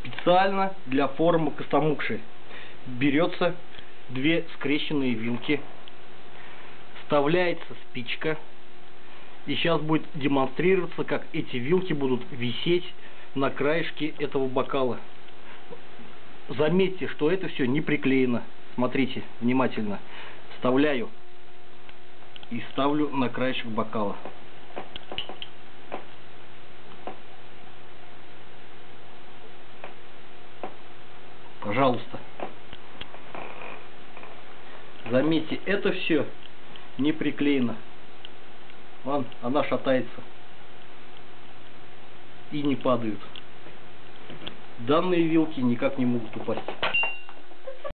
Специально для формы костомукши берется две скрещенные вилки, вставляется спичка, и сейчас будет демонстрироваться, как эти вилки будут висеть на краешке этого бокала. Заметьте, что это все не приклеено. Смотрите внимательно. Вставляю и ставлю на краешек бокала. Пожалуйста. Заметьте, это все не приклеено. Вон, она шатается. И не падают. Данные вилки никак не могут упасть.